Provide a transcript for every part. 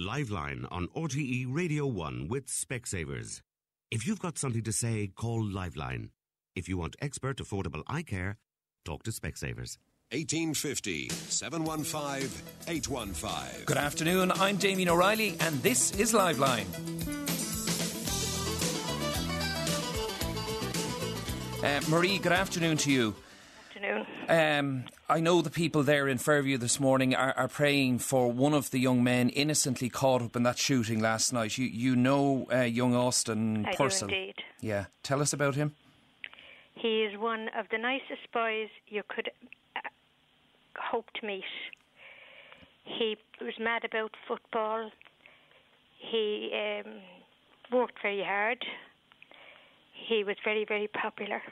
Liveline on RTE Radio 1 with Specsavers. If you've got something to say, call Liveline. If you want expert affordable eye care, talk to Specsavers. 1850 715 815. Good afternoon, I'm Damien O'Reilly, and this is Liveline. Uh, Marie, good afternoon to you. Afternoon. Um, I know the people there in Fairview this morning are, are, praying for one of the young men innocently caught up in that shooting last night. You, you know uh, young Austin I Purcell. do indeed. Yeah, tell us about him. He is one of the nicest boys you could uh, hope to meet. He was mad about football. He um, worked very hard. He was very, very popular.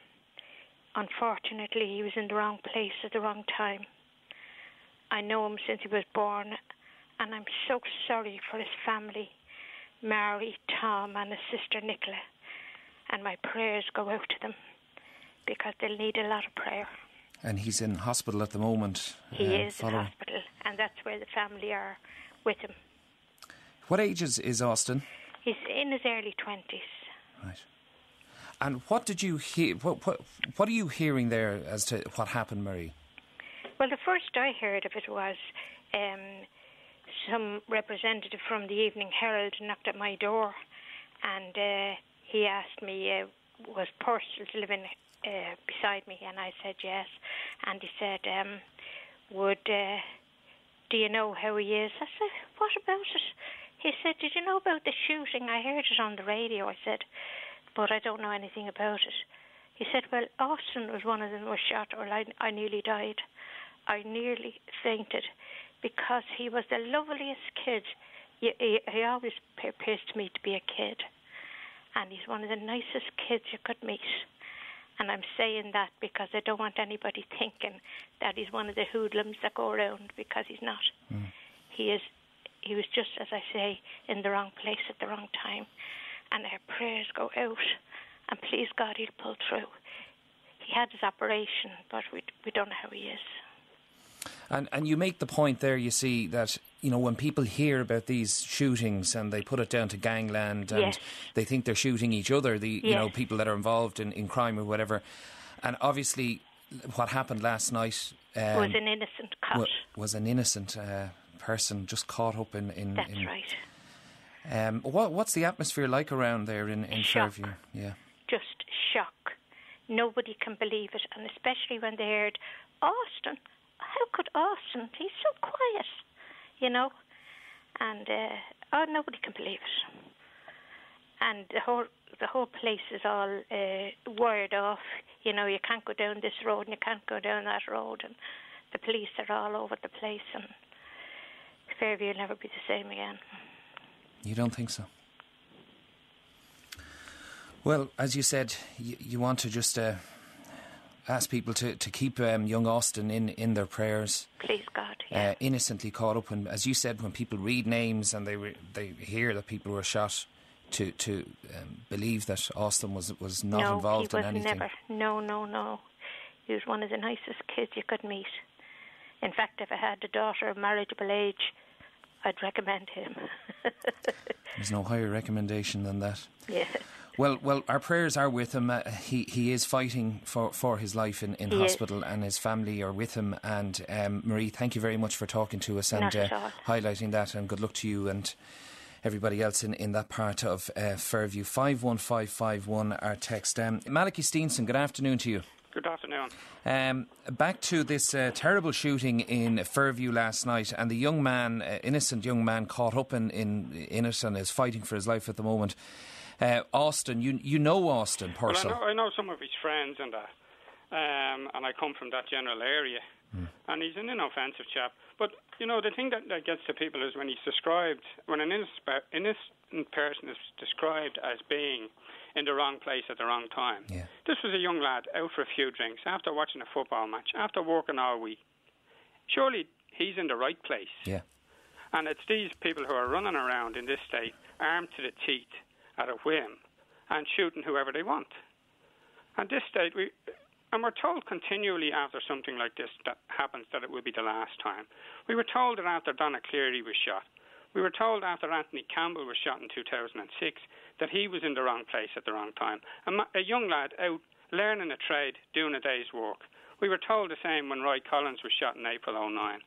Unfortunately, he was in the wrong place at the wrong time. I know him since he was born, and I'm so sorry for his family Mary, Tom, and his sister Nicola. And my prayers go out to them because they'll need a lot of prayer. And he's in hospital at the moment. He uh, is following. in hospital, and that's where the family are with him. What age is, is Austin? He's in his early 20s. Right. And what did you hear? What, what, what are you hearing there as to what happened, Marie? Well, the first I heard of it was um, some representative from the Evening Herald knocked at my door, and uh, he asked me, uh, "Was Purcell living uh, beside me?" And I said yes. And he said, um, "Would uh, do you know how he is?" I said, "What about it?" He said, "Did you know about the shooting? I heard it on the radio." I said, "But I don't know anything about it." He said, "Well, Austin was one of them was shot, or I, I nearly died. I nearly fainted because he was the loveliest kid. He, he, he always appears to me to be a kid, and he's one of the nicest kids you could meet." And I'm saying that because I don't want anybody thinking that he's one of the hoodlums that go around because he's not. Hmm. He is. He was just, as I say, in the wrong place at the wrong time. And our prayers go out. And please God, he'll pull through. He had his operation, but we we don't know how he is. And and you make the point there. You see that you know when people hear about these shootings and they put it down to gangland and Yes. they think they're shooting each other. The you know people that are involved in, in crime or whatever. And obviously, what happened last night um, was an innocent was an innocent uh, person just caught up in. in, That's in right. Um, what what's the atmosphere like around there in, in Shock. Fairview? Yeah. Just shock. Nobody can believe it, and especially when they heard Austin. How could Austin? He's so quiet, you know. And uh, oh, nobody can believe it. And the whole the whole place is all uh, wired off. You know, you can't go down this road and you can't go down that road, and the police are all over the place. And Fairview will never be the same again. You don't think so? Well, as you said, you, you want to just uh, ask people to, to keep um, young Austin in, in their prayers. Please God. Uh, Yeah. innocently caught up, and as you said, when people read names and they re- they hear that people were shot, to to um, believe that Austin was was not no, involved he in was anything. never. No, no, no. He was one of the nicest kids you could meet. In fact, if I had a daughter of marriageable age, I'd recommend him. There's no higher recommendation than that. yeah. Well, well, our prayers are with him. Uh, he he is fighting for, for his life in, in He is. hospital, and his family are with him. And um, Marie, thank you very much for talking to us and Not at uh, highlighting that. And good luck to you and everybody else in, in that part of uh, Fairview. Five one five five one. Our text. Um, Malachy Steenson. Good afternoon to you. Good afternoon. Um, back to this uh, terrible shooting in Fairview last night, and the young man, uh, innocent young man, caught up in, in in it and is fighting for his life at the moment. Uh, Austin, you you know Austin Well, I know, I know some of his friends and that, um, and I come from that general area, Hmm. and he's an inoffensive chap. But you know, the thing that, that gets to people is when he's described, when an innocent, innocent person is described as being in the wrong place at the wrong time. Yeah. This was a young lad out for a few drinks after watching a football match, after working all week. Surely he's in the right place. Yeah. And it's these people who are running around in this state, armed to the teeth, at a whim, and shooting whoever they want. And this state, we, and we're told continually after something like this that happens that it will be the last time. We were told that after Donna Cleary was shot, We were told after Anthony Campbell was shot in 2006 that he was in the wrong place at the wrong time. A, a young lad out learning a trade, doing a day's work. We were told the same when Roy Collins was shot in April 09.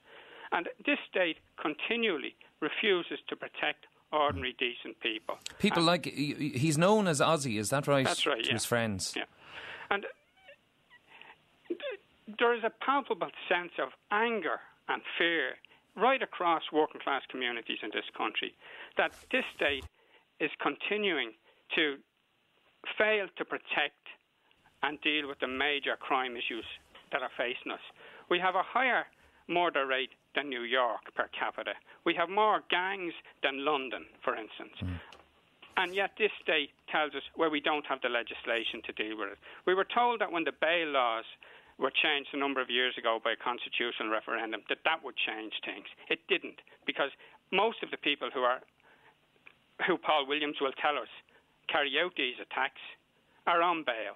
And this state continually refuses to protect ordinary, decent people. People and like he's known as Ozzy, is that right? That's right. To yeah. his friends. Yeah, and there is a palpable sense of anger and fear right across working class communities in this country that this state is continuing to fail to protect and deal with the major crime issues that are facing us. We have a higher murder rate than New York per capita. We have more gangs than London, for instance. Mm. And yet, this state tells us where we don't have the legislation to deal with it. We were told that when the bail laws were changed a number of years ago by a constitutional referendum, that that would change things. It didn't, because most of the people who are, who Paul Williams will tell us, carry out these attacks are on bail.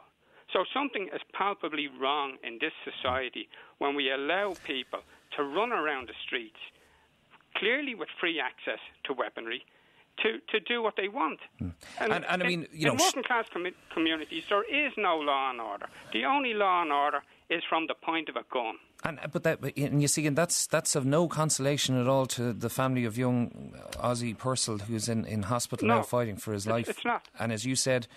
So something is palpably wrong in this society when we allow people to run around the streets, clearly with free access to weaponry, to, to do what they want. Mm. And, and, and, I mean, you in know, working class com- communities, there is no law and order. The only law and order is from the point of a gun. And uh, but that and you see, and that's that's of no consolation at all to the family of young Ozzy Purcell, who's in, in hospital no, now fighting for his life. It's not. And as you said,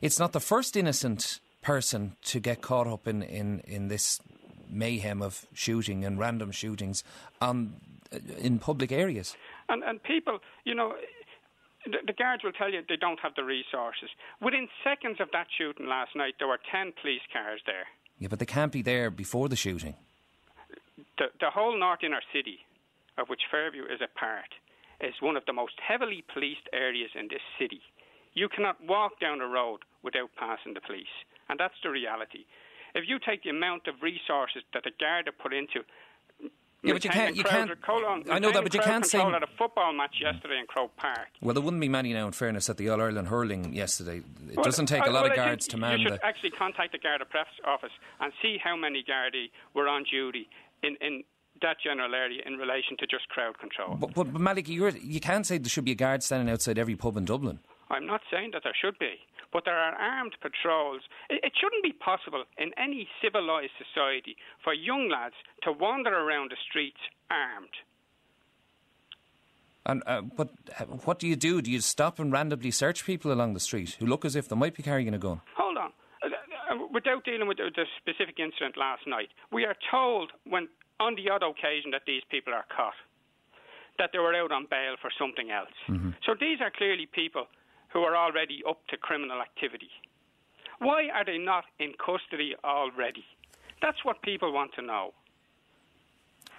it's not the first innocent person to get caught up in, in, in this mayhem of shooting and random shootings on uh, in public areas. And and people, you know, the, the, guards will tell you they don't have the resources. Within seconds of that shooting last night, there were 10 police cars there. Yeah, but they can't be there before the shooting. The, the whole north inner city, of which Fairview is a part, is one of the most heavily policed areas in this city. You cannot walk down the road without passing the police, and that's the reality. If you take the amount of resources that the guard have put into yeah, but you can't. You can't. I know that, but you can't say. at a football match yesterday in Croke Park. Well, there wouldn't be many now, in fairness, at the All Ireland hurling yesterday. It well, doesn't take a uh, lot well, of guards to man. You should the... actually contact the Garda Press office and see how many Gardaí were on duty in, in that general area in relation to just crowd control. But, but, but Malik, you you can't say there should be a guard standing outside every pub in Dublin. I'm not saying that there should be but there are armed patrols. It, shouldn't be possible in any civilised society for young lads to wander around the streets armed. And uh, but what do you do? Do you stop and randomly search people along the street who look as if they might be carrying a gun? Hold on. Uh, uh, without dealing with the specific incident last night, we are told when on the odd occasion that these people are caught that they were out on bail for something else. Mm-hmm. So these are clearly people who are already up to criminal activity. Why are they not in custody already? That's what people want to know.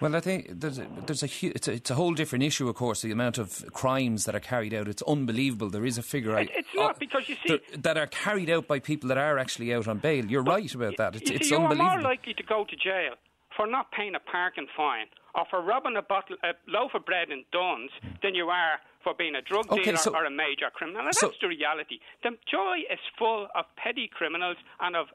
Well, I think there's a, there's a, it's a it's a whole different issue, of course. The amount of crimes that are carried out, it's unbelievable. There is a figure it, it's not uh, because you see that are carried out by people that are actually out on bail. You're right about that. It's, you it's see, unbelievable. You are more likely to go to jail for not paying a parking fine or for robbing a bottle, a loaf of bread in Dunnes than you are for being a drug okay, dealer so, or a major criminal. And so, that's the reality. The joy is full of petty criminals and of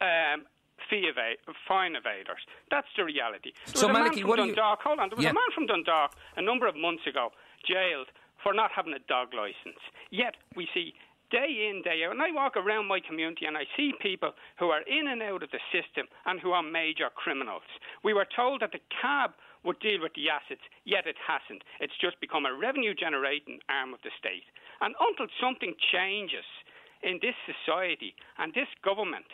um, fee eva- fine evaders. That's the reality. There so, was a Malachy, man from Dundalk. You... Hold on. There was yeah. a man from Dundalk a number of months ago jailed for not having a dog license. Yet we see day in, day out. And I walk around my community and I see people who are in and out of the system and who are major criminals. We were told that the CAB would deal with the assets, yet it hasn't. It's just become a revenue generating arm of the state. And until something changes in this society and this government,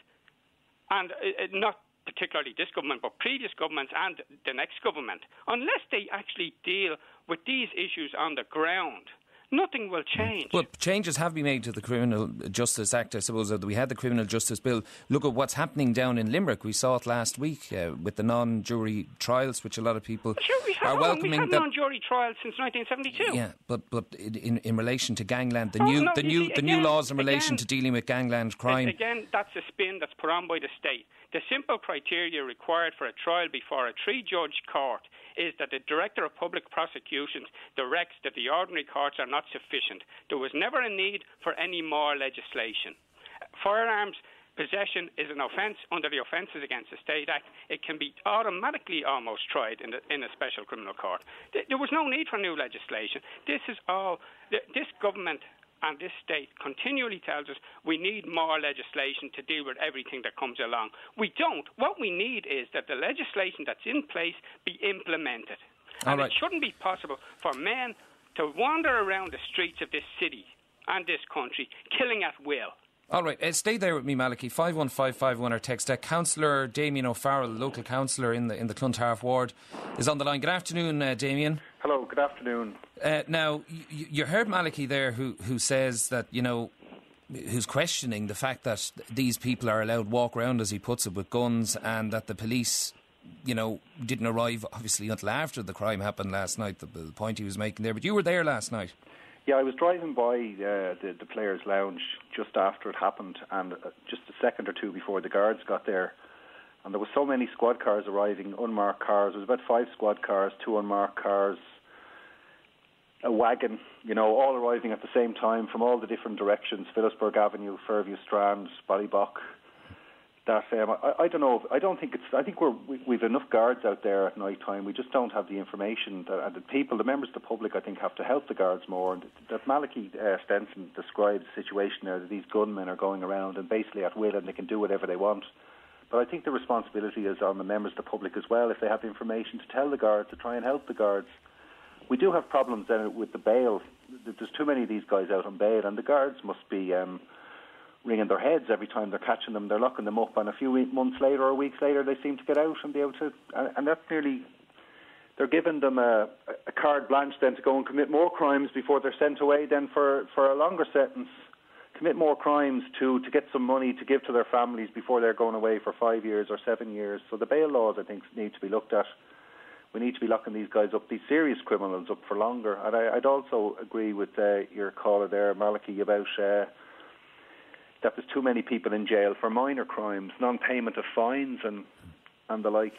and uh, uh, not particularly this government, but previous governments and the next government, unless they actually deal with these issues on the ground, nothing will change. Well, changes have been made to the Criminal Justice Act. I suppose that we had the Criminal Justice Bill. Look at what's happening down in Limerick. We saw it last week uh, with the non-jury trials, which a lot of people sure, we are welcoming. We've had that, non-jury trials since 1972. Yeah, but but in, in relation to gangland, the oh, new no, the new see, the new laws in relation again, to dealing with gangland crime. Again, that's a spin that's put on by the state. The simple criteria required for a trial before a three-judge court is that the Director of Public Prosecutions directs that the ordinary courts are not sufficient. There was never a need for any more legislation. Firearms possession is an offence under the Offences Against the State Act. It can be automatically almost tried in, the, in a special criminal court. There was no need for new legislation. This is all. This government and this state continually tells us we need more legislation to deal with everything that comes along. We don't. What we need is that the legislation that's in place be implemented. All and right. it shouldn't be possible for men to wander around the streets of this city and this country killing at will. All right, uh, stay there with me, Malachy. Five one five five one or text. Uh, councillor Damien O'Farrell, local councillor in the in the Clontarf ward, is on the line. Good afternoon, uh, Damien. Hello. Good afternoon. Uh, now, you, you heard Malachy there, who who says that you know, who's questioning the fact that these people are allowed walk around, as he puts it, with guns, and that the police, you know, didn't arrive obviously until after the crime happened last night. The, the point he was making there, but you were there last night. Yeah, I was driving by uh, the, the Players' Lounge just after it happened, and uh, just a second or two before the guards got there. And there were so many squad cars arriving, unmarked cars. There was about five squad cars, two unmarked cars, a wagon, you know, all arriving at the same time from all the different directions Philipsburgh Avenue, Fairview Strand, Ballybough. That um, I, I don't know. I don't think it's. I think we're we, we've enough guards out there at night time. We just don't have the information that and the people, the members of the public, I think, have to help the guards more. And that Malachy uh, Steenson describes the situation there that these gunmen are going around and basically at will and they can do whatever they want. But I think the responsibility is on the members of the public as well, if they have information, to tell the guards to try and help the guards. We do have problems then with the bail. There's too many of these guys out on bail, and the guards must be. Um, ringing their heads every time they're catching them. They're locking them up, and a few months later or weeks later, they seem to get out and be able to. And, that's nearly. They're giving them a, a carte blanche then to go and commit more crimes before they're sent away then for, for a longer sentence. Commit more crimes to, to get some money to give to their families before they're going away for five years or seven years. So the bail laws, I think, need to be looked at. We need to be locking these guys up, these serious criminals up for longer. And I, I'd also agree with uh, your caller there, Malachy, about. Uh, that there's too many people in jail for minor crimes, non-payment of fines and and the like.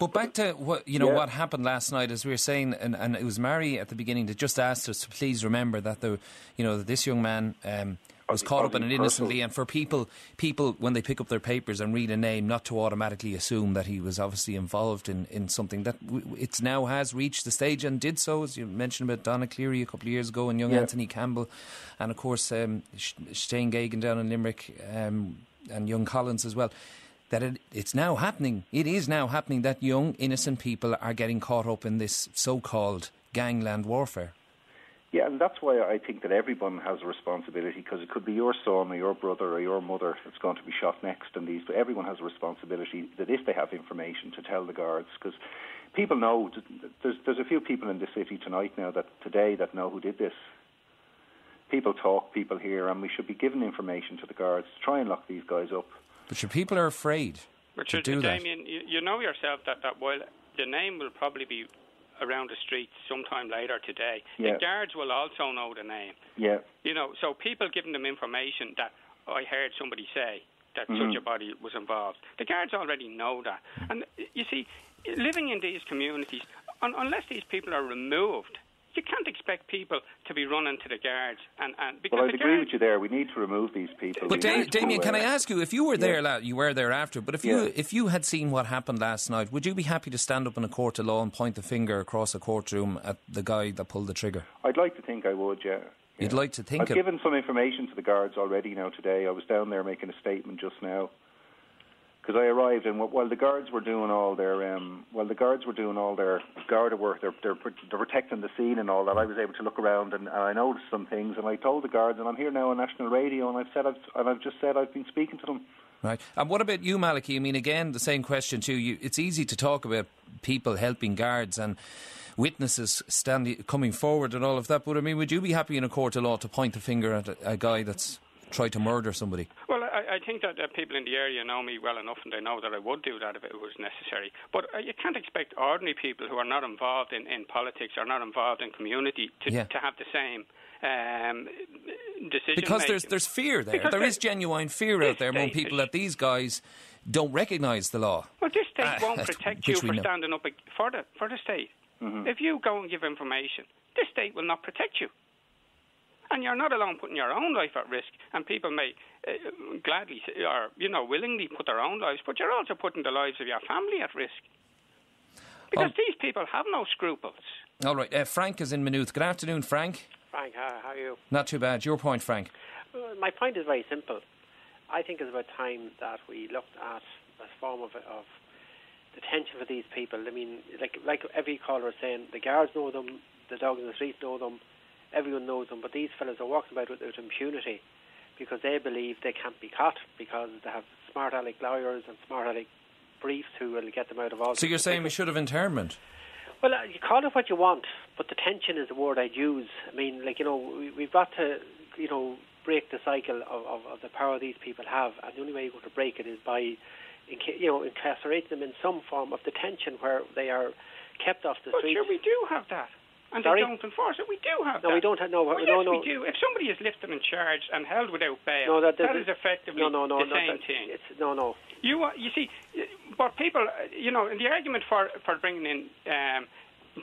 But back to what you know Yeah. what happened last night, as we were saying, and, and it was Mary at the beginning that just asked us to please remember that the you know that this young man um, was caught up in it innocently, and for people people when they pick up their papers and read a name, not to automatically assume that he was obviously involved in, in something that w- it's now has reached the stage and did so, as you mentioned about Donna Cleary a couple of years ago and young Yeah. Anthony Campbell, and of course um, Sh- Shane Geoghegan down in Limerick um, and young Collins as well that it, it's now happening. It is now happening that young, innocent people are getting caught up in this so called gangland warfare. Yeah, and that's why I think that everyone has a responsibility because it could be your son or your brother or your mother that's going to be shot next, and these. But everyone has a responsibility that if they have information to tell the guards, because people know. There's there's a few people in the city tonight now that today that know who did this. People talk, people hear, and we should be giving information to the guards to try and lock these guys up. But your people are afraid But to you- do that. Damien, you, you know yourself that, that while the name will probably be around the streets sometime later today, Yeah. the guards will also know the name. Yeah, You know, so people giving them information that "Oh, I heard somebody say that Mm-hmm. such a body was involved. The guards already know that. And you see, living in these communities, un- unless these people are removed, you can't expect people to be running to the guards. And, and because well, I'd agree guards, with you there. We need to remove these people. But We da- Damien, can I ask you if you were there? yeah. You were there after. But if you Yeah. if you had seen what happened last night, would you be happy to stand up in a court of law and point the finger across a courtroom at the guy that pulled the trigger? I'd like to think I would, yeah. You'd Yeah. like to think I've it- given some information to the guards already now today. I was down there making a statement just now because I arrived and while the guards were doing all their um, while the guards were doing all their guard work, they're, they're they're protecting the scene and all that. I was able to look around and, and I noticed some things and I told the guards and I'm here now on national radio and I've said I've, and I've just said I've been speaking to them. Right. And what about you, Malachy? I mean, again, the same question to you. It's easy to talk about people helping guards and witnesses standing, coming forward and all of that. But I mean, would you be happy in a court of law to point the finger at a, a guy that's tried to murder somebody? Well, I, I think that uh, people in the area know me well enough, and they know that I would do that if it was necessary. But uh, you can't expect ordinary people who are not involved in, in politics or not involved in community to, Yeah. to have the same um, decision. Because there's making. there's fear there. Because there they- is genuine fear out there among people that these guys don't recognise the law. Well, this state Ah, won't protect you for know. standing up for the for the state. If you go and give information, this state will not protect you. And and you're not alone putting your own life at risk. And people may uh, gladly or you know willingly put their own lives, but you're also putting the lives of your family at risk because oh. these people have no scruples. All right, uh, Frank is in Maynooth. Good afternoon, Frank. Frank, how, how are you? Not too bad. Your point, Frank. Uh, my point is very simple. I think it's about time that we looked at a form of, of detention for these people. I mean, like like every caller is saying, the guards know them, the dogs in the street know them, everyone knows them, but these fellows are walking about with, with impunity because they believe they can't be caught because they have smart aleck lawyers and smart aleck briefs who will get them out of all. So you're saying we should have internment? Well, uh, you call it what you want, but detention is the word I'd use. I mean, like you know, we, we've got to, you know, break the cycle of, of, of the power these people have, and the only way you're going to break it is by, you know, incarcerating them in some form of detention where they are kept off the but streets. Sure, we do have that and Sorry? they don't enforce it. We do have no, that. No, we don't have no. Well, no, yes, no. we do. If somebody is lifted and charged and held without bail, no, that, that is effectively no, no, no, the same that, thing. It's, no, no. You, uh, you see, but people, you know, the argument for for bringing in um,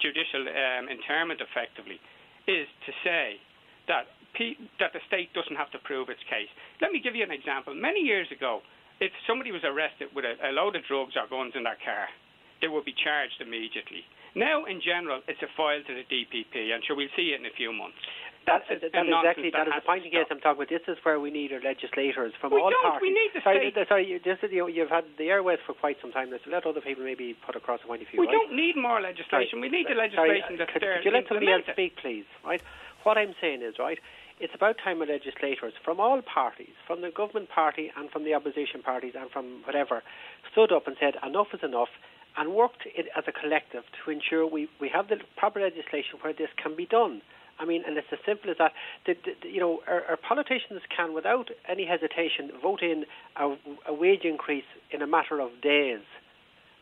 judicial um, internment effectively is to say that pe- that the state doesn't have to prove its case. Let me give you an example. Many years ago, if somebody was arrested with a, a load of drugs or guns in their car, they would be charged immediately. Now, in general, it's a file to the DPP, and sure, we'll see it in a few months. That's, that, that exactly that, that is the point again I'm talking about. This is where we need our legislators from we all don't. parties. We need the sorry, state. sorry, you, this is, you, you've had the airways for quite some time. Let's let other people maybe put across a point of view. We right? don't need more legislation. Sorry, we need the sorry, legislation uh, that's could, there. Could you let somebody else speak, please? Right. What I'm saying is right. It's about time our legislators from all parties, from the government party and from the opposition parties and from whatever, stood up and said enough is enough and worked it as a collective to ensure we, we have the proper legislation where this can be done. I mean, and it's as simple as that. The, the, you know, our, our, politicians can, without any hesitation, vote in a, a, wage increase in a matter of days,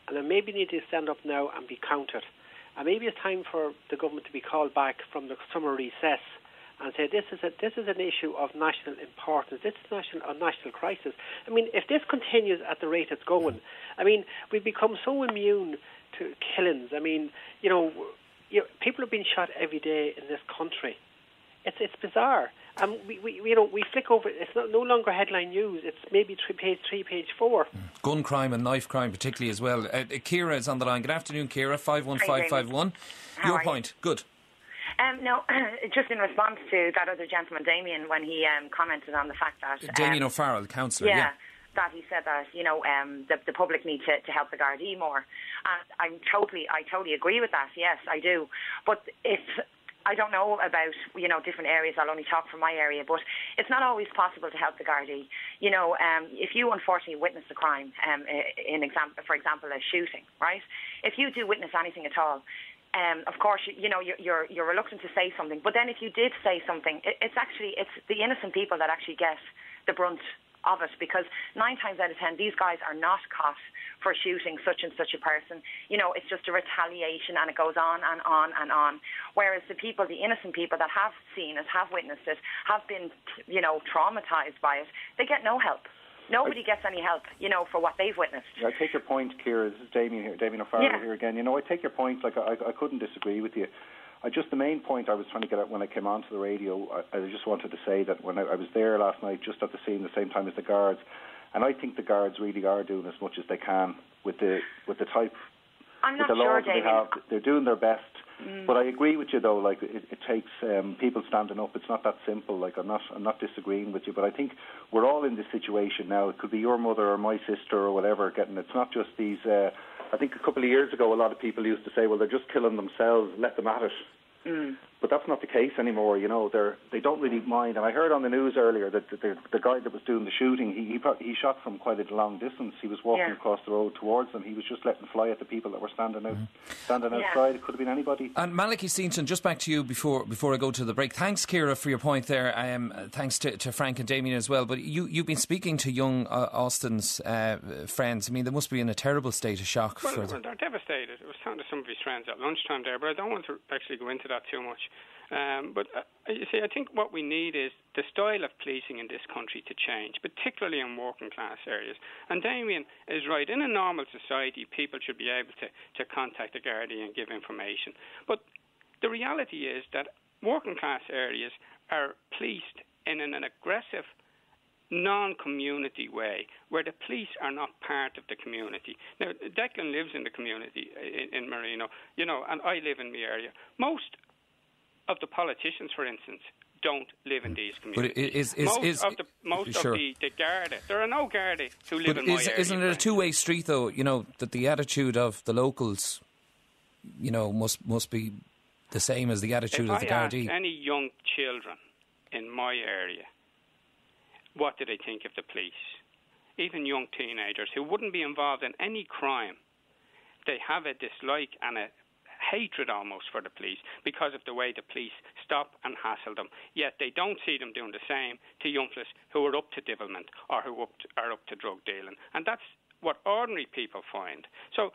and then maybe need to stand up now and be counted. And maybe it's time for the government to be called back from the summer recess and say this is a this is an issue of national importance. This is national a national crisis. I mean, if this continues at the rate it's going, I mean, we've become so immune to killings. I mean, you know, you know people are being shot every day in this country. It's it's bizarre. And we, we you know we flick over. It's not no longer headline news. It's maybe three, page three, page four. Gun crime and knife crime, particularly as well. Uh, Kira is on the line. Good afternoon, Kira. Five one five five one. Your point. Good. Um, no, just in response to that other gentleman, Damien, when he um, commented on the fact that um, Damien O'Farrell, the councillor, yeah, yeah, that he said that you know um, the, the public need to, to help the Gardaí more, and I'm totally, I totally agree with that. Yes, I do. But if I don't know about you know different areas. I'll only talk from my area, but it's not always possible to help the Gardaí. You know, um, if you unfortunately witness a crime, um, in example, for example, a shooting, right? If you do witness anything at all, um, of course, you, you know you're, you're, you're reluctant to say something. But then, if you did say something, it, it's actually it's the innocent people that actually get the brunt of it because nine times out of ten, these guys are not caught for shooting such and such a person. You know, it's just a retaliation, and it goes on and on and on. Whereas the people, the innocent people that have seen it, have witnessed it, have been, you know, traumatized by it, they get no help. Nobody gets any help, you know, for what they've witnessed. I take your point, Kira. This is Damien here, Damien O'Farrell yeah. here again. You know, I take your point. Like I, I couldn't disagree with you. I just the main point I was trying to get at when I came onto the radio. I, I just wanted to say that when I, I was there last night, just at the scene, the same time as the guards, and I think the guards really are doing as much as they can with the with the type. I'm with not the sure, laws that they have. They're doing their best. Mm. But I agree with you though. Like it, it takes um, people standing up. It's not that simple. Like I'm not, I'm not disagreeing with you. But I think we're all in this situation now. It could be your mother or my sister or whatever getting. It's not just these. Uh, I think a couple of years ago, a lot of people used to say, "Well, they're just killing themselves. Let them at it." Mm. But that's not the case anymore. You know, they're they don't really mind. And I heard on the news earlier that the, the, the guy that was doing the shooting, he, he he shot from quite a long distance. He was walking Yeah. across the road towards them. He was just letting fly at the people that were standing out, standing Yeah. outside. It could have been anybody. And Malachy Steenson, just back to you before before I go to the break. Thanks, Kira, for your point there. Um, thanks to, to Frank and Damien as well. But you you've been speaking to young uh, Austin's uh, friends. I mean, they must be in a terrible state of shock. Well, for well, they're devastated. I was talking to some of his friends at lunchtime there, but I don't want to actually go into that too much. Um, but uh, you see, I think what we need is the style of policing in this country to change, particularly in working class areas. And Damien is right. In a normal society, people should be able to, to contact the Gardaí and give information. But the reality is that working class areas are policed in an, an aggressive non-community way, where the police are not part of the community. Now, Declan lives in the community in, in Marino, you know, and I live in the area. Most of the politicians, for instance, don't live in these communities. But is, is, most is, of the most sure. of the, the Garda, there are no Garda who live but in is, my area. isn't it a two-way street, though? You know that the attitude of the locals, you know, must must be the same as the attitude if of the Gardaí. any young children in my area, what do they think of the police? Even young teenagers who wouldn't be involved in any crime, they have a dislike and a hatred almost for the police because of the way the police stop and hassle them. Yet they don't see them doing the same to young fellas who are up to devilment or who up to, are up to drug dealing. And that's what ordinary people find. So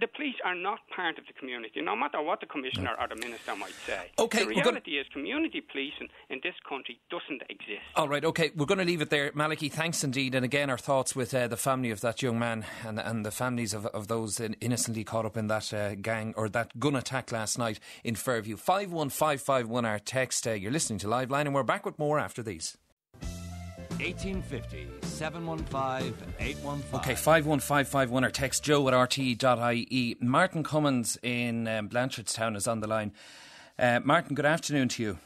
the, police are not part of the community, no matter what the commissioner or the minister might say. Okay, the we're gonna- reality is community policing in this country doesn't exist. All right, okay, we're going to leave it there. Malachy, thanks indeed. And again, our thoughts with uh, the family of that young man and, and the families of, of those innocently caught up in that uh, gang or that gun attack last night in Fairview. 51551, our text. Uh, you're listening to Liveline, and we're back with more after these. 1850 715 815. Okay, 51551 or text joe at rte.ie. Martin Cummins in um, Blanchardstown is on the line. Uh, Martin, good afternoon to you.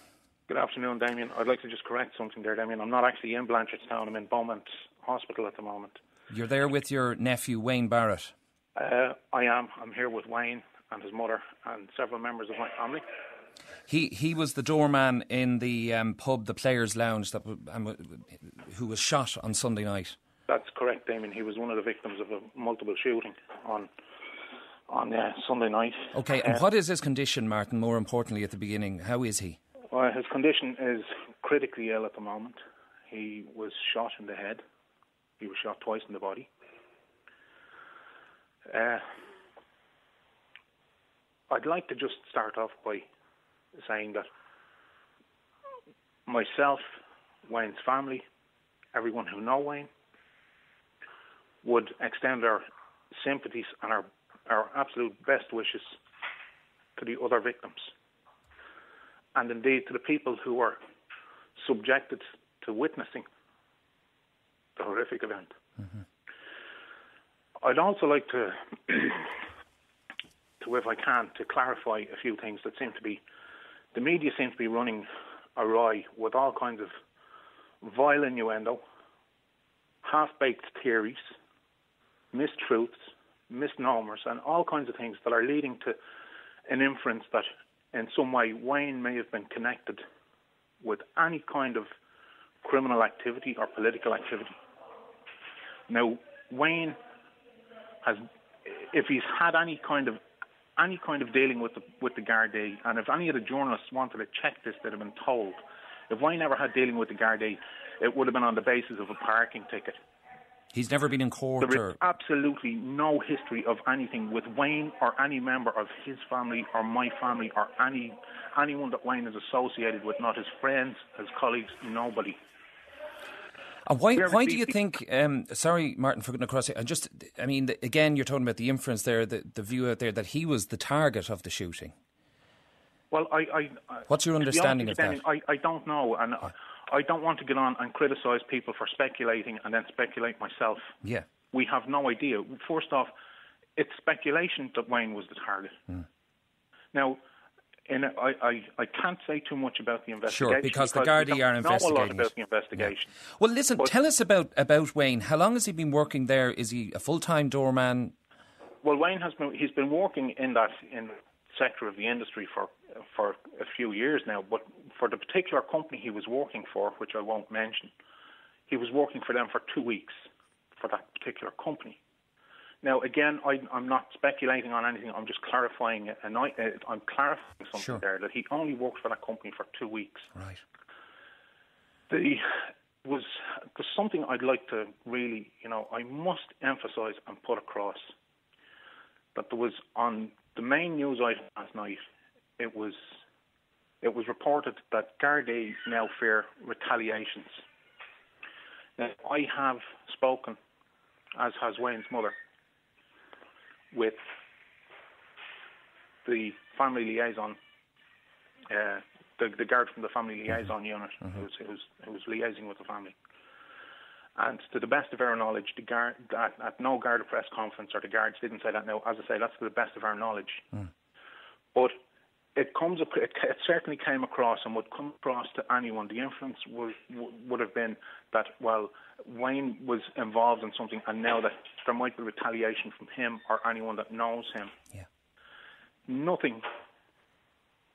Good afternoon, Damien. I'd like to just correct something there, Damien. I'm not actually in Blanchardstown. I'm in Beaumont Hospital at the moment. You're there with your nephew, Wayne Barrett. Uh, I am. I'm here with Wayne and his mother and several members of my family. He he was the doorman in the um, pub, the Players Lounge, that um, who was shot on Sunday night. That's correct, Damien. He was one of the victims of a multiple shooting on on uh, Sunday night. Okay, and Uh, what is his condition, Martin? More importantly, at the beginning, how is he? Well, his condition is critically ill at the moment. He was shot in the head. He was shot twice in the body. Uh, I'd like to just start off by saying that myself, Wayne's family, everyone who know Wayne, would extend our sympathies and our, our absolute best wishes to the other victims and indeed to the people who were subjected to witnessing the horrific event. Mm-hmm. I'd also like to, to, if I can, to clarify a few things that seem to be, the media seems to be running awry with all kinds of vile innuendo, half-baked theories, mistruths, misnomers, and all kinds of things that are leading to an inference that in some way Wayne may have been connected with any kind of criminal activity or political activity. Now, Wayne has, if he's had any kind of any kind of dealing with the with the Gardaí, and if any of the journalists wanted to check this, they'd have been told. If Wayne ever had dealing with the Gardaí, it would have been on the basis of a parking ticket. He's never been in court There or is absolutely no history of anything with Wayne or any member of his family or my family or any anyone that Wayne is associated with, not his friends, his colleagues, nobody. And why, why do you think? Um, sorry, Martin, for getting across it. I just, I mean, again, you're talking about the inference there, the, the view out there that he was the target of the shooting. Well, I, I, What's your be honest understanding of that? I, I don't know, and I, I don't want to get on and criticise people for speculating and then speculate myself. Yeah. We have no idea. First off, it's speculation that Wayne was the target. Hmm. Now, in a, I, I, I can't say too much about the investigation Sure, because the we Gardaí don't know a lot investigating about the investigation. Well, listen, But- tell us about, about Wayne. How long has he been working there? Is he a full time doorman? Well, Wayne has been he's been working in that in sector of the industry for for a few years now. But for the particular company he was working for, which I won't mention, he was working for them for two weeks for that particular company. Now, again, I, I'm not speculating on anything. I'm just clarifying. And I, uh, I'm clarifying something Sure. there that he only worked for that company for two weeks. Right. The was there's something I'd like to really, you know, I must emphasise and put across that there was on the main news item last night. It was it was reported that Gardaí now fear retaliations. Now, I have spoken, as has Wayne's mother, with the family liaison, uh, the, the guard from the family mm-hmm. liaison unit mm-hmm. who, was, who, was, who was liaising with the family. And to the best of our knowledge, the guard at, at no guard press conference or the guards didn't say that. Now, as I say, that's to the best of our knowledge. Mm. But it comes, it, it certainly came across and would come across to anyone. The inference would would have been that well, Wayne was involved in something, and now that there might be retaliation from him or anyone that knows him. Yeah. Nothing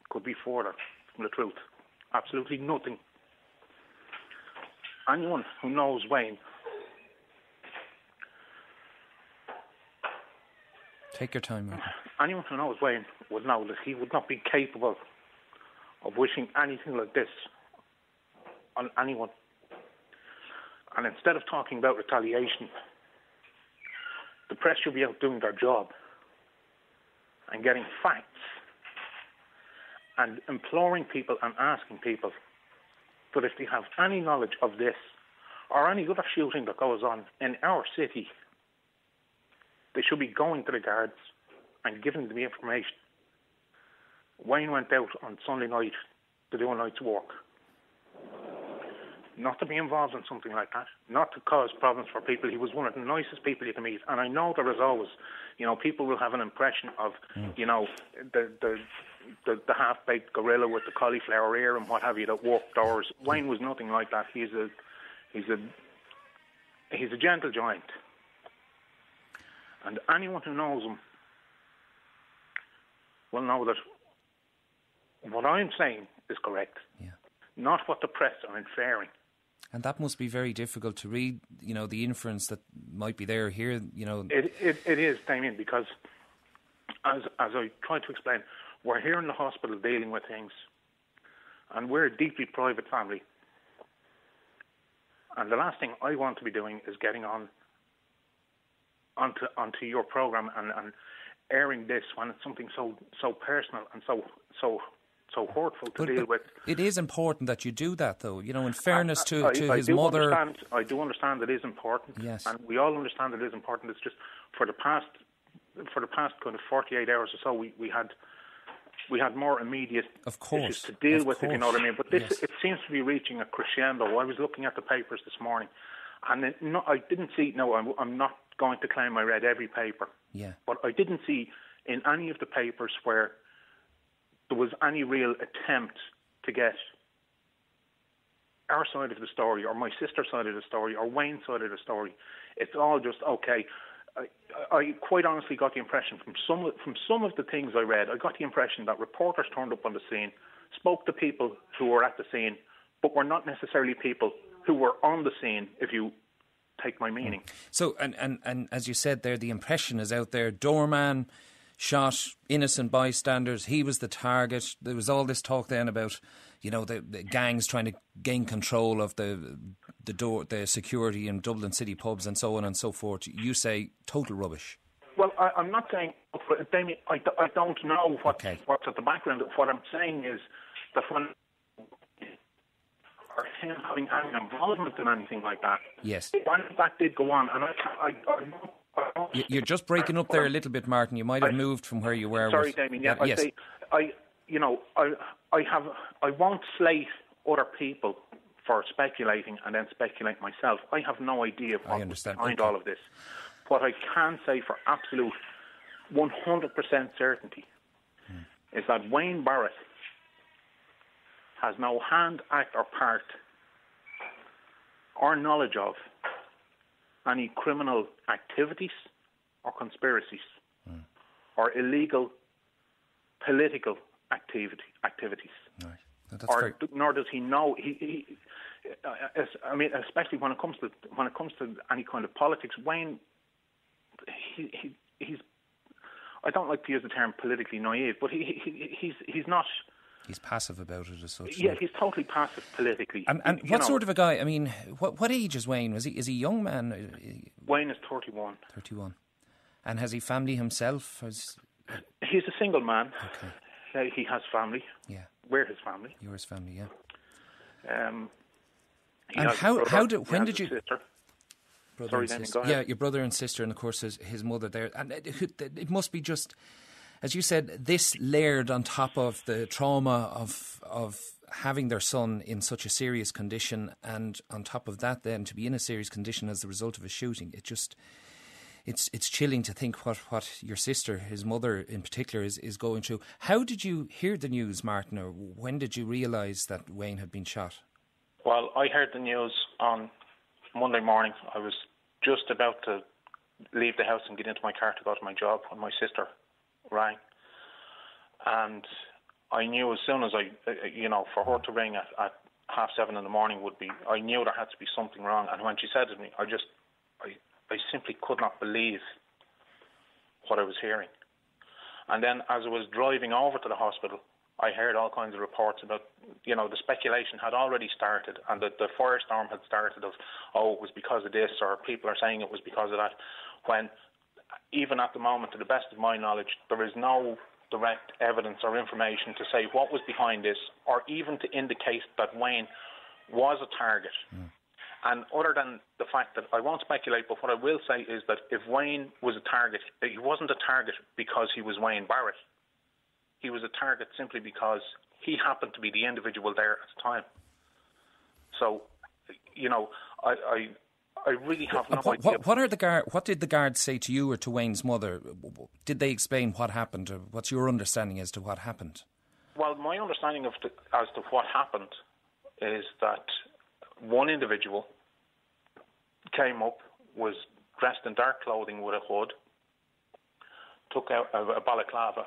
could be further from the truth. Absolutely nothing. Anyone who knows Wayne Take your time, Martin. Anyone who knows Wayne would know that he would not be capable of wishing anything like this on anyone. And instead of talking about retaliation, the press should be out doing their job and getting facts and imploring people and asking people that if they have any knowledge of this or any other shooting that goes on in our city, they should be going to the guards and given them the information. Wayne went out on Sunday night to do a night's work. Not to be involved in something like that, not to cause problems for people. He was one of the nicest people you can meet. And I know there is always, you know, people will have an impression of, mm. you know, the the the, the half baked gorilla with the cauliflower ear and what have you that walked doors. Wayne was nothing like that. He's a he's a he's a gentle giant. And anyone who knows him will know that what I'm saying is correct. Yeah. Not what the press are inferring. And that must be very difficult to read, you know, the inference that might be there here, you know. It, it, it is, Damien, because as, as I tried to explain, we're here in the hospital dealing with things, and we're a deeply private family. And the last thing I want to be doing is getting on onto onto your program and, and airing this when it's something so so personal and so so so hurtful to But- deal but with. It is important that you do that, though. You know, in fairness to, I, to I his do mother. Understand, I do understand it is important. Yes. And we all understand it is important. It's just for the past for the past kind of forty eight hours or so we, we had we had more immediate Of course, issues to deal with, if you know what I mean. But this yes. it seems to be reaching a crescendo. I was looking at the papers this morning, and it, no, I didn't see. No, I'm, I'm not going to claim I read every paper, Yeah. but I didn't see in any of the papers where there was any real attempt to get our side of the story, or my sister's side of the story, or Wayne's side of the story. It's all just okay. I, I quite honestly got the impression from some of- from some of the things I read, I got the impression that reporters turned up on the scene, spoke to people who were at the scene, but were not necessarily people who were on the scene. If you take my meaning. So, and, and, and as you said there, the impression is out there. Doorman shot innocent bystanders. He was the target. There was all this talk then about, you know, the, the gangs trying to gain control of the the door, the security in Dublin city pubs and so on and so forth. You say total rubbish. Well, I, I'm not saying, Damien, I, I, don't know what, Okay. what's at the background. What I'm saying is that when or him having any involvement in anything like that, Yes. when that did go on, and I, I, I, I You- You're just breaking up there a little bit, Martin. You might have moved from where you were. Sorry, with- Damien. Yeah, Uh, I yes. say, I, you know, I, I have, I won't slate other people for speculating and then speculate myself. I have no idea what was understand. behind Okay. all of this. What I can say for absolute 100% certainty Hmm. is that Wayne Barrett has no hand, act, or part or knowledge of any criminal activities or conspiracies or illegal political activity activities. Right. Or very- nor does he know. He, he, uh, I mean, especially when it comes to when it comes to any kind of politics, Wayne, he, he he's. I don't like to use the term politically naive, but he, he he's he's not. He's passive about it as such. Yeah, he's totally passive politically. And, and what know, sort of a guy? I mean, what what age is Wayne? Was he is he a young man? Uh, Wayne is thirty-one. Thirty one, and has he family himself? Has, He's a single man. okay, Uh, he has family. yeah, We're his family. yours family, yeah. Um, And how- brother, how did- when did you- Sister. Brother Sorry, and sister. Yeah, your brother and sister, and of course his, his mother there. And it, it- it must be just as you said, this layered on top of the trauma of of having their son in such a serious condition, and on top of that, then to be in a serious condition as a result of a shooting, it just it's it's chilling to think what, what your sister, his mother in particular, is, is going through. How did you hear the news, Martin, or when did you realise that Wayne had been shot? Well, I heard the news on Monday morning. I was just about to leave the house and get into my car to go to my job when my sister rang. And I knew as soon as I, you know, for her to ring at, at half seven in the morning would be, I knew there had to be something wrong. And when she said to me, I just, I, I simply could not believe what I was hearing. And then as I was driving over to the hospital, I heard all kinds of reports about, you know, the speculation had already started and that the firestorm had started of, oh, it was because of this, or people are saying it was because of that. When, even at the moment, to the best of my knowledge, there is no direct evidence or information to say what was behind this, or even to indicate that Wayne was a target. Mm. And other than the fact that I won't speculate, but what I will say is that if Wayne was a target, he wasn't a target because he was Wayne Barrett. He was a target simply because he happened to be the individual there at the time. So, you know, I, I I really have no what, idea. What, what, are the guard? What did the guards say to you or to Wayne's mother? Did they explain what happened? Or what's your understanding as to what happened? Well, my understanding of the, as to what happened is that one individual came up, was dressed in dark clothing with a hood, took out a, a balaclava,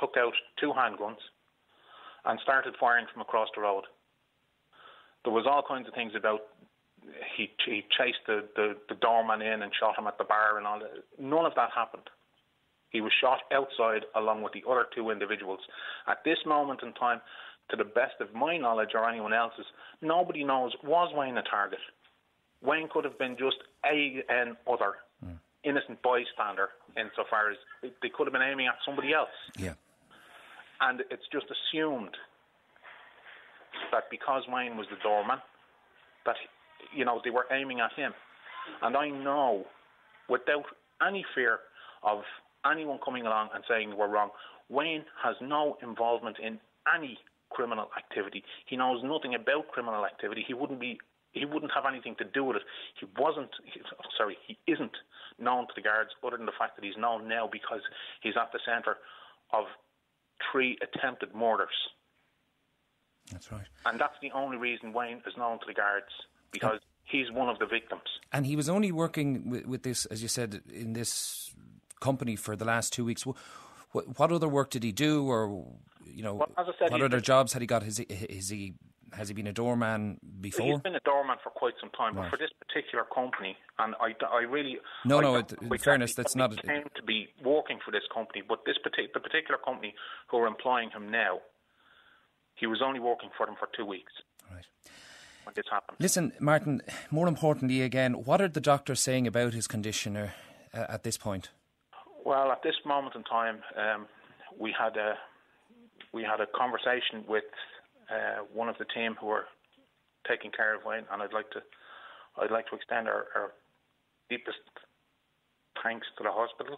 took out two handguns, and started firing from across the road. There was all kinds of things about he, he chased the, the, the doorman in and shot him at the bar and all that. None of that happened. He was shot outside along with the other two individuals. At this moment in time, to the best of my knowledge or anyone else's, nobody knows was Wayne a target. Wayne could have been just a an other mm. innocent bystander insofar as they could have been aiming at somebody else. Yeah. And it's just assumed that because Wayne was the doorman, that you know they were aiming at him. And I know, without any fear of anyone coming along and saying we're wrong, Wayne has no involvement in any criminal activity. He knows nothing about criminal activity. He wouldn't be he wouldn't have anything to do with it. He wasn't he, oh, sorry, he isn't known to the guards other than the fact that he's known now because he's at the centre of three attempted murders. That's right. And that's the only reason Wayne is known to the guards because he's one of the victims. And he was only working with, with this, as you said, in this company for the last two weeks. What, what other work did he do, or you know, well, said, what other jobs had he got? Is he, is he has he been a doorman before? He's been a doorman for quite some time, right. but for this particular company, and I, I really no, I no. It, in fairness, that's not. Came to be working for this company, but this particular the particular company who are employing him now, he was only working for them for two weeks. Right. When this happened. Listen, Martin. More importantly, again, what are the doctors saying about his condition uh, at this point? Well, at this moment in time, um, we had a we had a conversation with uh, one of the team who are taking care of Wayne, and I'd like to I'd like to extend our, our deepest thanks to the hospital.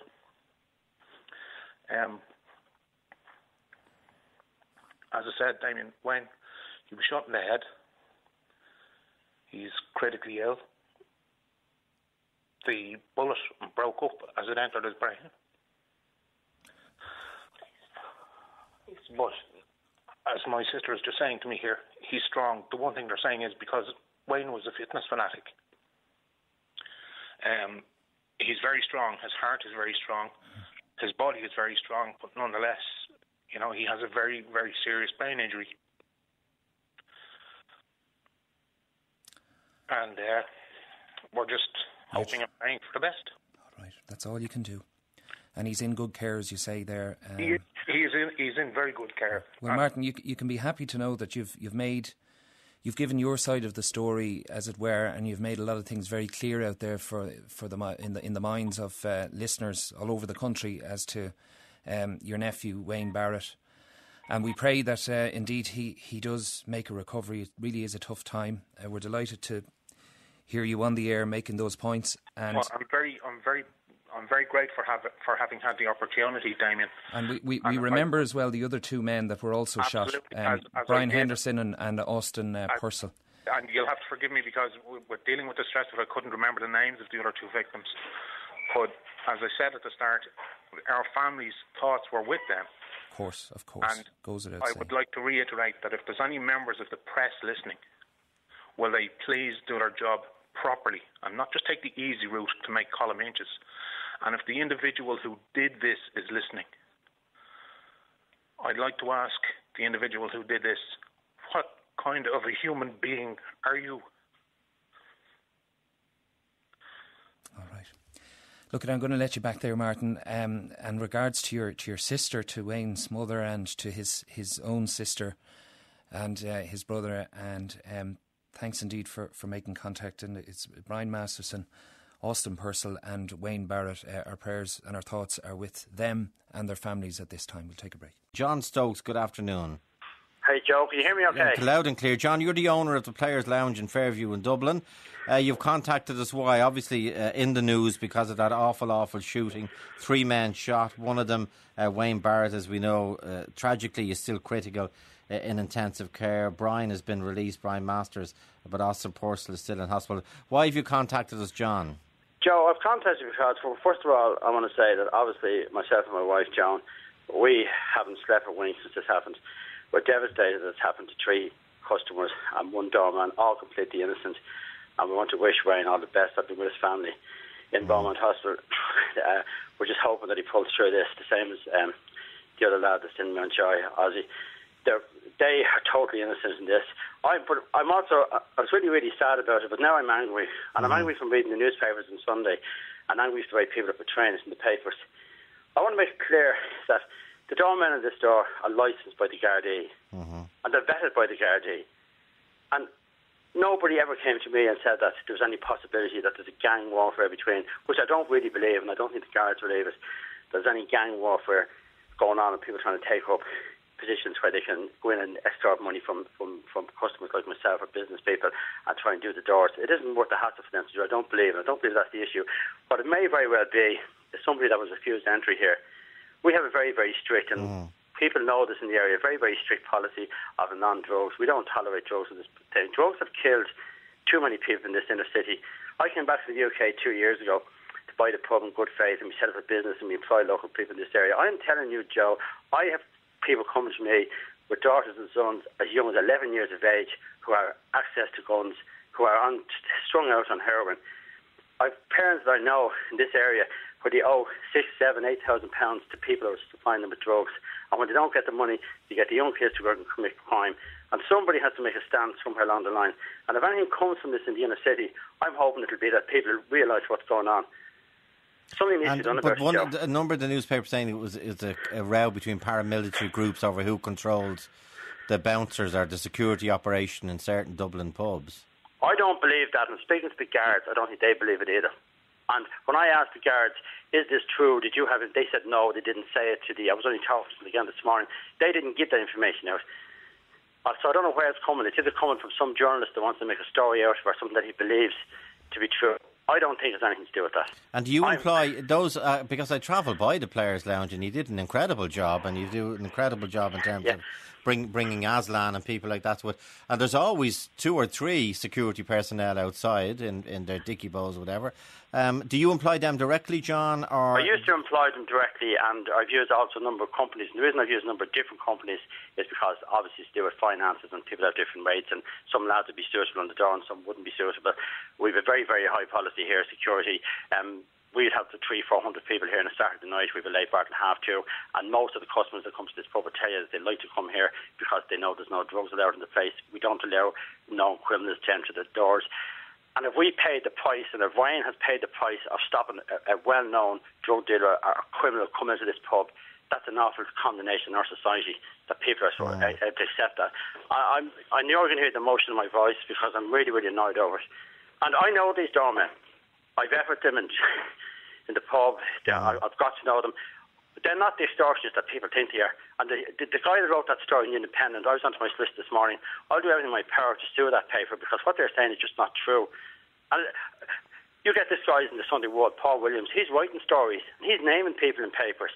Um, as I said, Damien Wayne, he was shot in the head. He's critically ill. The bullet broke up as it entered his brain. But as my sister is just saying to me here, he's strong. The one thing they're saying is because Wayne was a fitness fanatic. Um, he's very strong. His heart is very strong. His body is very strong, but nonetheless, you know, he has a very, very serious brain injury. And uh, we're just hoping and praying for the best. All right, that's all you can do and he's in good care, as you say there. Um, he, he's in he's in very good care. Well, Martin, you you can be happy to know that you've you've made. You've given your side of the story, as it were, and you've made a lot of things very clear out there for for the in the in the minds of uh, listeners all over the country as to um, your nephew Wayne Barrett. And we pray that uh, indeed he, he does make a recovery. It really is a tough time. Uh, we're delighted to hear you on the air making those points. And well, I'm very I'm very I'm very grateful for, have, for having had the opportunity, Damien. And we, we, we remember I, as well the other two men that were also shot um, as, as Brian Henderson and, and Austin uh, Purcell. And you'll have to forgive me because we're dealing with the stress that I couldn't remember the names of the other two victims. But as I said at the start, our families' thoughts were with them. Of course, of course. And Goes I saying. would like to reiterate that if there's any members of the press listening, will they please do their job properly and not just take the easy route to make column inches. And if the individual who did this is listening, I'd like to ask the individual who did this, what kind of a human being are you? All right. Look, I'm going to let you back there, Martin. Um, and regards to your to your sister, to Wayne's mother, and to his his own sister, and uh, his brother, and um, thanks indeed for, for making contact. And it's Brian Masterson, Austin Purcell, and Wayne Barrett. Uh, our prayers and our thoughts are with them and their families at this time. We'll take a break. John Stokes, good afternoon. Hey Joe, can you hear me okay? Yeah, loud and clear. John, you're the owner of the Players Lounge in Fairview in Dublin. Uh, you've contacted us why? Obviously, uh, in the news because of that awful, awful shooting. Three men shot. One of them, uh, Wayne Barrett, as we know, uh, tragically is still critical uh, in intensive care. Brian has been released, Brian Masters, but Austin Purcell is still in hospital. Why have you contacted us, John? Joe, I've contacted you because, well, first of all, I want to say that obviously myself and my wife, Joan, we haven't slept a wink since this happened. We're devastated that it's happened to three customers and one doorman, all completely innocent. And we want to wish Wayne all the best. I've been with his family in mm. Beaumont Hospital. Uh, we're just hoping that he pulls through this, the same as um, the other lad that's in Mountjoy, Ozzy. They're, they are totally innocent in this. I'm, but I'm also, I was really, really sad about it, but now I'm angry. And mm. I'm angry from reading the newspapers on Sunday and angry for the way people are portraying it in the papers. I want to make it clear that the doormen in this store are licensed by the Gardaí mm-hmm. and they're vetted by the Gardaí. And nobody ever came to me and said that there was any possibility that there's a gang warfare between, which I don't really believe, and I don't think the guards believe it. There's any gang warfare going on and people trying to take up positions where they can go in and extort money from, from, from customers like myself or business people and try and do the doors. It isn't worth the hassle for them to do. I don't believe it. I don't believe that's the issue. But it may very well be somebody that was refused entry here we have a very, very strict, and mm. people know this in the area, very, very strict policy of non-drugs. We don't tolerate drugs in this thing. Drugs have killed too many people in this inner city. I came back to the UK two years ago to buy the pub in good faith, and we set up a business and we employ local people in this area. I'm telling you, Joe, I have people coming to me with daughters and sons as young as 11 years of age who have access to guns, who are on, strung out on heroin. I've parents that I know in this area where they owe six, seven, eight thousand pounds to people who are supplying them with drugs. And when they don't get the money, you get the young kids to go and commit crime. And somebody has to make a stand somewhere along the line. And if anything comes from this in the inner city, I'm hoping it'll be that people realise what's going on. Something needs and, to be done but about one, it. A number of the newspapers saying it was, it was a, a row between paramilitary groups over who controls the bouncers or the security operation in certain Dublin pubs. I don't believe that. And speaking to the guards, I don't think they believe it either. And when I asked the guards, is this true? Did you have it? They said no, they didn't say it to the. I was only talking to them again this morning. They didn't give that information out. Uh, so I don't know where it's coming. It's either coming from some journalist that wants to make a story out of or something that he believes to be true. I don't think it has anything to do with that. And do you I'm, employ those? Uh, because I travel by the Players Lounge, and you did an incredible job, and you do an incredible job in terms yeah. of bring, bringing Aslan and people like that. And there's always two or three security personnel outside in, in their dicky bows or whatever. Um, do you employ them directly, John? Or I used to employ them directly, and I've used also a number of companies. And the reason I've used a number of different companies is because obviously to do with finances and people have different rates, and some lads would be suitable on the door and some wouldn't be suitable. We have a very, very high policy here, security. Um, we'd have the three, four hundred people here on a Saturday night. We have a late bar at half two, and most of the customers that come to this pub will tell you that they like to come here because they know there's no drugs allowed in the place. We don't allow known criminals to enter the doors. And if we paid the price, and if Ryan has paid the price of stopping a, a well-known drug dealer or a criminal coming into this pub, that's an awful condemnation in our society that people are sort of mm. to accept that. I, I'm, I know going to hear the emotion in my voice because I'm really, really annoyed over it. And I know these doormen. I've effort them in, in the pub. Mm. I've got to know them. But they're not the extortionists that people think they are. And the, the, the guy that wrote that story in the Independent, I was onto my list this morning. I'll do everything in my power to sue that paper because what they're saying is just not true. And You get this guy in the Sunday World, Paul Williams. He's writing stories. He's naming people in papers.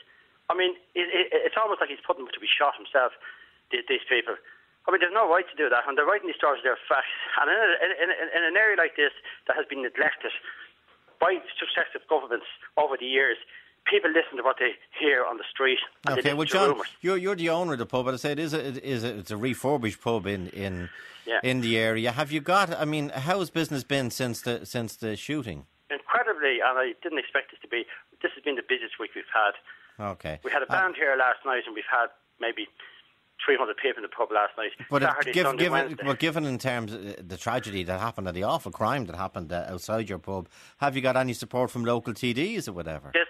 I mean, it, it, it's almost like he's putting them to be shot himself. These, these people. I mean, there's no right to do that, and they're writing these stories. They're facts, and in, a, in, in, in an area like this that has been neglected by successive governments over the years, people listen to what they hear on the street. okay, well, John, you're you're the owner of the pub, but I say it is a, it is a, it's a refurbished pub in in yeah. in the area. Have you got? I mean, how has business been since the since the shooting? Incredibly, and I didn't expect this to be. This has been the busiest week we've had. Okay, we had a band uh, here last night, and we've had maybe 300 people in the pub last night. But Saturday, give, Sunday, given, well, given in terms of the tragedy that happened and the awful crime that happened uh, outside your pub, have you got any support from local TDs or whatever? This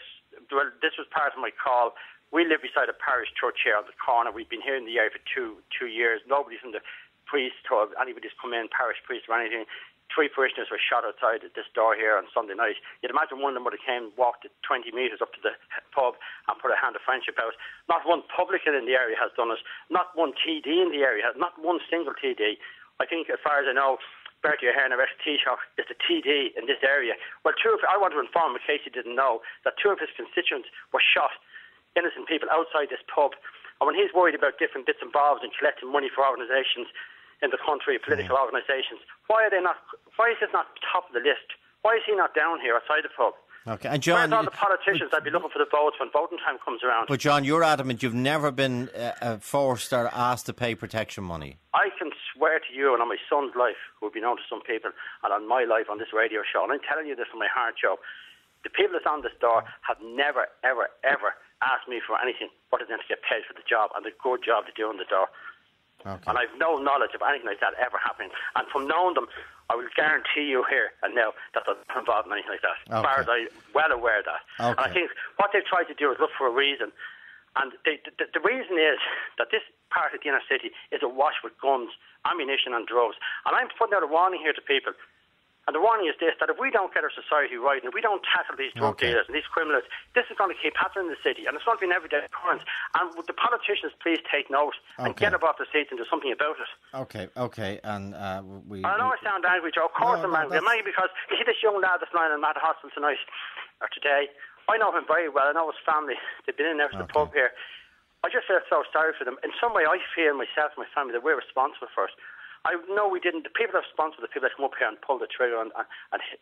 well, this was part of my call. We live beside a parish church here on the corner. We've been here in the area for two two years. Nobody from the priest or anybody's come in, parish priest or anything. Three parishioners were shot outside this door here on Sunday night. You'd imagine one of them would have came, walked 20 metres up to the pub and put a hand of friendship out. Not one publican in the area has done it. Not one TD in the area. Not one single TD. I think, as far as I know, Bertie Ahern of Taoiseach is the TD in this area. Well, two of, I want to inform, in case you didn't know, that two of his constituents were shot, innocent people outside this pub. And when he's worried about different bits and bobs and collecting money for organisations, in the country, political yeah. organisations. Why are they not? Why is this not top of the list? Why is he not down here outside the pub? Okay, and John, where's all the politicians that be looking for the votes when voting time comes around? But John, you're adamant you've never been uh, uh, forced or asked to pay protection money. I can swear to you, and on my son's life, who will be known to some people, and on my life on this radio show, and I'm telling you this from my heart, Joe. The people that's on this door have never, ever, ever asked me for anything other than to get paid for the job and the good job they do on the door. Okay. And I've no knowledge of anything like that ever happening. And from knowing them, I will guarantee you here and now that they're not involved in anything like that. Okay. As far as I'm well aware of that. Okay. And I think what they've tried to do is look for a reason. And they, the, the reason is that this part of the inner city is awash with guns, ammunition, and drugs. And I'm putting out a warning here to people and the warning is this that if we don't get our society right and if we don't tackle these drug Okay. dealers and these criminals, this is going to keep happening in the city and it's going to be an everyday occurrence. And would the politicians please take note and Okay. get up off the seats and do something about it? Okay, okay, and uh, we. I know I sound angry, Joe. Of course No, I'm no, angry. I'm that's- angry because you see this young lad that's lying in the hospital tonight or today. I know him very well. I know his family. They've been in there to the pub here. I just feel so sorry for them. In some way, I feel myself and my family that we're responsible for it. I know we didn't. The people that are responsible, the people that come up here and pull the trigger and, and, and hit,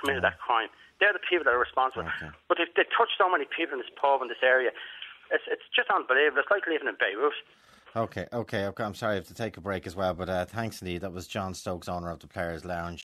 committed that crime, they're the people that are responsible. But they, they touched so many people in this pub in this area. It's it's just unbelievable. It's like living in Beirut. Okay, okay, okay. I'm sorry I have to take a break as well, but uh, thanks, Lee. That was John Stokes, owner of the Players Lounge.